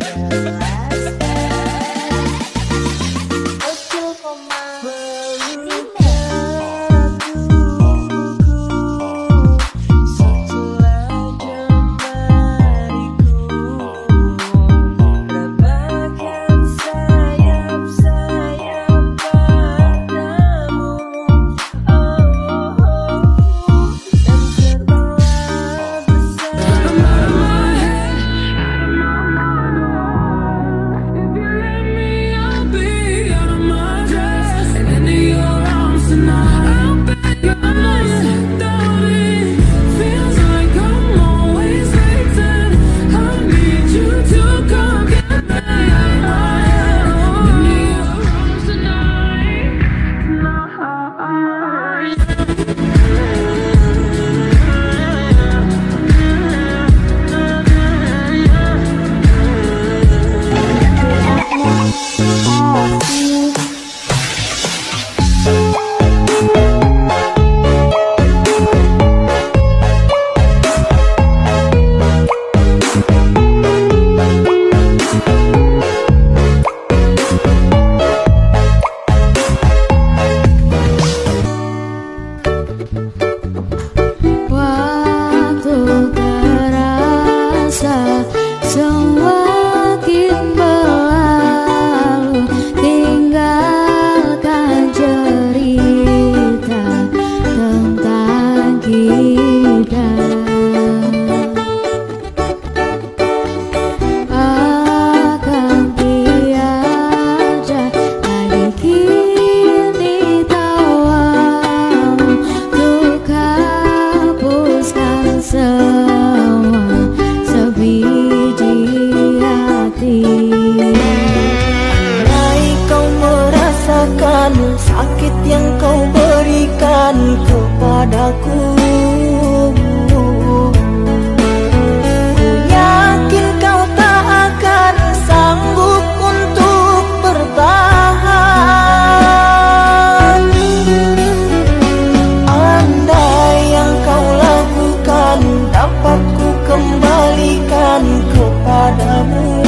Yeah. padaku. Ku yakin kau tak akan sanggup untuk bertahan. Anda yang kau lakukan dapat ku kembalikan kepadamu.